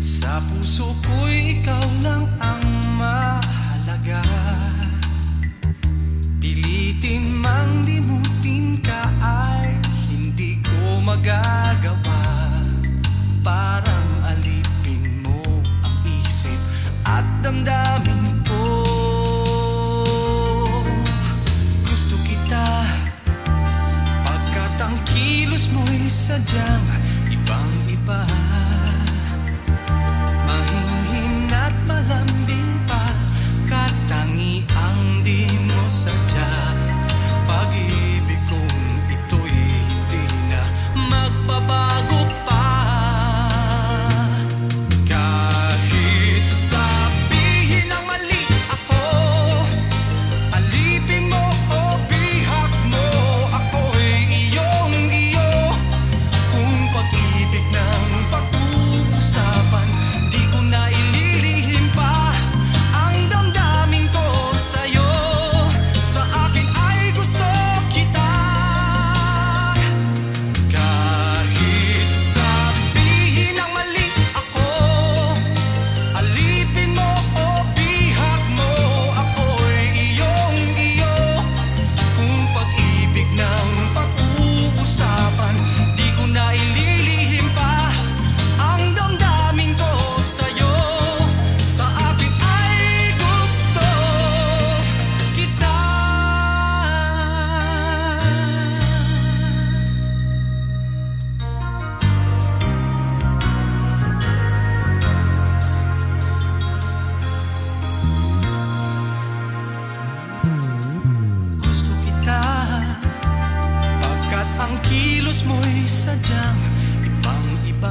Sa puso ko'y ikaw lang ang mahalaga. Pilitin mang limutin ka ay hindi ko magagawa. Parang alipin mo ang isip at damdamin ko. Gusto kita pagkat ang kilos mo'y sadyang Ang kilos mo'y sadyang ibang iba.